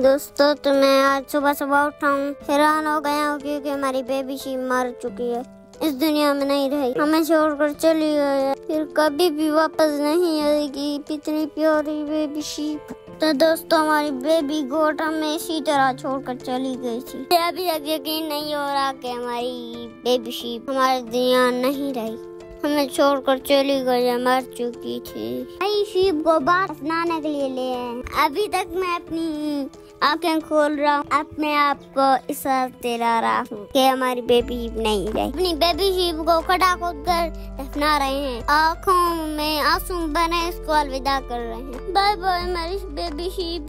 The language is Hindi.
दोस्तों तो मैं आज सुबह सुबह उठा हूँ हैरान हो गया हूँ क्योंकि हमारी बेबी शीप मर चुकी है। इस दुनिया में नहीं रही हमें छोड़कर चली गई है। फिर कभी भी वापस नहीं आएगी, इतनी प्यारी बेबी शीप तो दोस्तों, हमारी बेबी गोट हमें इसी तरह छोड़कर चली गई थी। अभी तक यकीन नहीं हो रहा कि हमारी बेबी शीप हमारे दुनिया नहीं रही। हमें छोड़कर चली गई है, मर चुकी थी। आई शीप को बात अपनाने के लिए ले आए अभी तक मैं अपनी आँखें खोल रहा हूँ। अपने आप को इस दिला रहा हूँ कि हमारी बेबी नहीं रही। अपनी बेबी शीप को खड़ा खोद कर दफना रहे हैं। आँखों में आँसू बने, इसको अलविदा कर रहे हैं। बाय बाय हमारी बेबी शीप